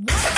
What? No!